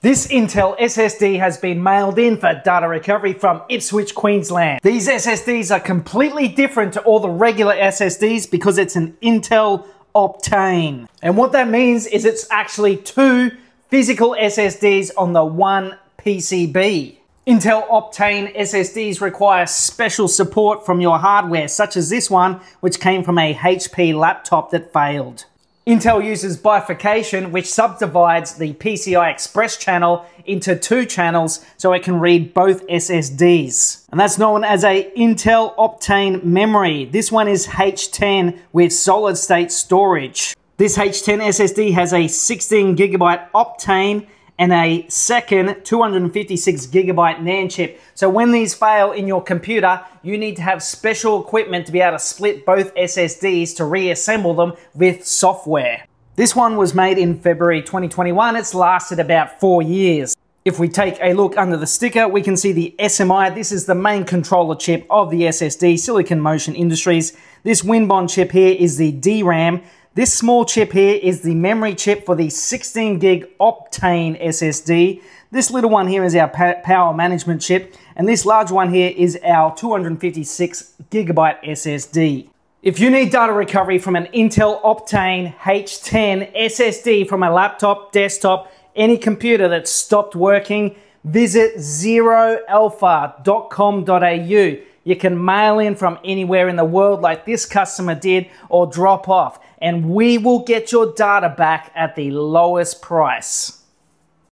This Intel SSD has been mailed in for data recovery from Ipswich, Queensland. These SSDs are completely different to all the regular SSDs because it's an Intel Optane. And what that means is it's actually two physical SSDs on the one PCB. Intel Optane SSDs require special support from your hardware, such as this one, which came from a HP laptop that failed. Intel uses bifurcation, which subdivides the PCI Express channel into two channels so it can read both SSDs. And that's known as a Intel Optane memory. This one is H10 with solid state storage. This H10 SSD has a 16 gigabyte Optane and a second 256 gigabyte NAND chip. So when these fail in your computer, you need to have special equipment to be able to split both SSDs to reassemble them with software. This one was made in February 2021. It's lasted about four years. If we take a look under the sticker, we can see the SMI. This is the main controller chip of the SSD, Silicon Motion Industries. This Winbond chip here is the DRAM. This small chip here is the memory chip for the 16 gig Optane SSD. This little one here is our power management chip, and this large one here is our 256 gigabyte SSD. If you need data recovery from an Intel Optane H10 SSD from a laptop, desktop, any computer that's stopped working, visit zeroalpha.com.au. You can mail in from anywhere in the world like this customer did or drop off and we will get your data back at the lowest price.